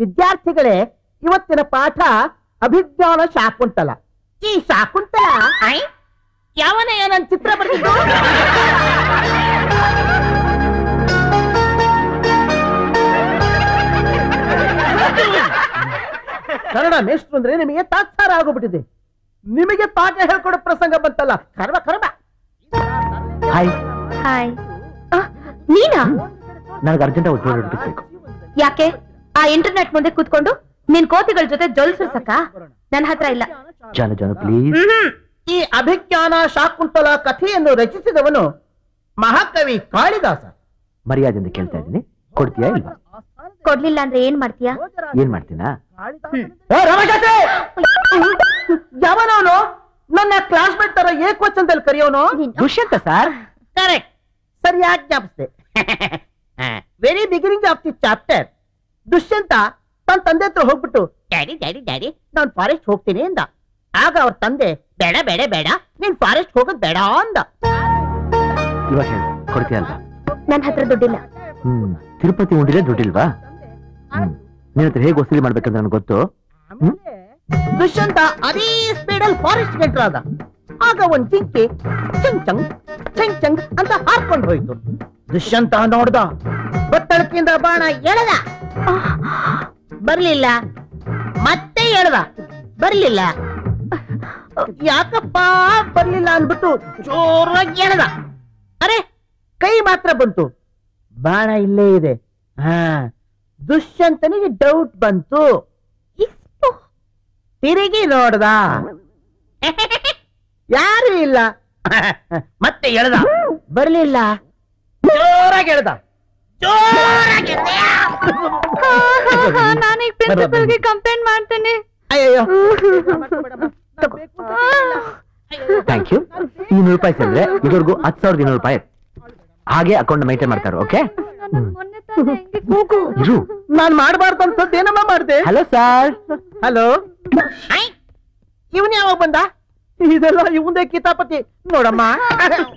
ವಿದ್ಯಾರ್ಥಿಗಳೇ ಇವತ್ತಿನ ಪಾಠ ಅಭಿಜ್ಞಾನ ಶಾಕುಂತಲ ಈ ಶಾಕುಂತಲ ಯಾವನೇ ನನ್ನ ಚಿತ್ರ ಬರೆದಿದ್ದು? ಕನ್ನಡ ಮೇಷ್ಟ್ರು ಅಂದ್ರೆ ನಿಮಗೆ ತಾತ್ಸಾರ ಆಗೋಗ್ಬಿಟ್ಟಿದೆ. ನಿಮಗೆ ಪಾಠ ಹೇಳ್ಕೊಡೋ ಪ್ರಸಂಗ ಬಂತಲ್ಲ ಕರ್ಮ ಕರ್ಮ. ಹಾಯ್ ಹಾಯ್ ನೀನಾ? ನನಗೆ ಅರ್ಜೆಂಟ್ ಉದ್ಯೋಗ ಯಾಕೆ? ಆ ಇಂಟರ್ನೆಟ್ ಮುಂದೆ ಕೂತ್ಕೊಂಡು ನಿನ್ ಕೋತಿಗಳ ಜೊತೆ ಜೊಲ್ಸಕ್ಕ ನನ್ನ ಹತ್ರ ಇಲ್ಲ. ಜಾನು ಜಾನು ಪ್ಲೀಸ್ ಈ ಅಭಿಜ್ಞಾನ ಶಾಕುಂತಲ ಕಥೆಯನ್ನು ರಚಿಸಿದವನು ಮಹಾಕವಿ ಕಾಳಿದಾಸ. ಮರ್ಯಾದೆಯಿಂದ ಕೇಳ್ತಾ ಇದ್ದೀನಿ. ಕೊಡ್ತೀಯಾ ಇಲ್ವಾ? ಕೊಡ್ಲಿಲ್ಲ ಅಂದ್ರೆ ಏನ್ ಮಾಡ್ತೀಯಾ? ಏನ್ ಮಾಡ್ತೀನಾ! ಯಾವನವನು? ನನ್ನ ಕ್ಲಾಸ್ಮೇಟ್ ತರ ಏಕವಚನದಲ್ಲಿ ಕರೆಯೋನು? ದುಷ್ಯಂತ ಸರ್ ಕರೆಕ್ಟ್ ಸರಿಯಾಗಿ ಜ್ಞಾಪಿಸಿದೆ. Very beginning of the chapter Dushyanta ತನ್ನ ತಂದೆ ಹತ್ರ ಹೋಗ್ಬಿಟ್ಟು ಡ್ಯಾಡಿ ಡ್ಯಾಡಿ ಡ್ಯಾಡಿ ನಾನು ಫಾರೆಸ್ಟ್ ಹೋಗ್ತೀನಿ ಅಂದ. ಆಗ ಅವ್ರ ತಂದೆ ಬೇಡ ಬೇಡ ಬೇಡ ನೀನ್ ಫಾರೆಸ್ಟ್ ಹೋಗೋದ್ ಬೇಡ ಅಂದ. ಇವಾಗ ಹೇಳು ಕೊಡ್ತೀಯ ಅಲ್ವಾ ನನ್ ಹತ್ರ ದುಡ್ಡಿಲ್ಲ. ಹ್ಮ್ ತಿರುಪತಿ ಉಂಡಿದ್ರೆ ದುಡ್ಡಿಲ್ವಾ? ಹ್ಮ್ ನಿನ್ನ ಹತ್ರ ಹೇಗೆ ವಸೂಲಿ ಮಾಡ್ಬೇಕಂತ ನನಗೆ ಗೊತ್ತು? ಹ್ಮ್? ದುಷ್ಯಂತ ಅದೇ ಸ್ಪೀಡಲ್ಲಿ ಫಾರೆಸ್ಟ್ ಎಂಟರ್ ಆದ. ಆಗ ಒಂದ್ ಜಿಂಕೆ ಚಂಗ್ ಚಂಗ್ ಚಂಗ್ ಚಂಗ್ ಅಂತ ಹಾರ್ಕೊಂಡು ಹೋಯ್ತು. ದುಷ್ಯಂತ ನೋಡ್ದ ಬತ್ತಳಕಿಂದ ಬಾಣ ಎಳೆದ. ಬರ್ಲಿಲ್ಲ. ಮತ್ತೆ ಹೇಳುವ. ಬರ್ಲಿಲ್ಲ. ಯಾಕಪ್ಪ ಬರ್ಲಿಲ್ಲ ಅನ್ಬಿಟ್ಟು ಜೋರಾಗಿ ಎಳೆದ ಅರೆ ಕೈ ಮಾತ್ರ ಬಂತು. ಬಾಣ ಇಲ್ಲೇ ಇದೆ. ಹಾ ದುಷ್ಯಂತನಿಗೆ ಡೌಟ್ ಬಂತು. ತಿರುಗಿ ನೋಡ್ದ. ಯಾರು ಇಲ್ಲ. ಮತ್ತೆ ಹೇಳ್ದ. ಬರ್ಲಿಲ್ಲ. ಜೋರಾಗಿ ಹೇಳ್ದ. ಜೋರಾಗಿ. ನಾನೀಗ ಪ್ರಿನ್ಸಿಪಲ್ಗೆ ಕಂಪ್ಲೇಂಟ್ ಮಾಡ್ತೇನೆ. ಅಯ್ಯಯ್ಯೋ. ಥ್ಯಾಂಕ್ ಯು ಇನ್ನೂರು ರೂಪಾಯಿ ಸೇರಿದ್ರೆ ಇದುವರೆಗೂ ಹತ್ತು ಸಾವಿರದ ಇನ್ನೂರು ರೂಪಾಯಿ ಹಾಗೆ ಅಕೌಂಟ್ ಮೈಂಟೈನ್ ಮಾಡ್ತಾರೆ ಓಕೆ ಇರು. ಮಾಡಬಾರ್ದು ಮಾಡಬಾರ್ದಂತದ್ದು ಏನಮ್ಮ ಮಾಡ್ದೆ? ಹಲೋ ಸರ್ ಹಲೋ ಇವನ್ ಯಾವಾಗ ಬಂದ? ಇದೆಲ್ಲ ಇವಂದೇ ಕಿತಾಪತಿ. ನೋಡಮ್ಮ.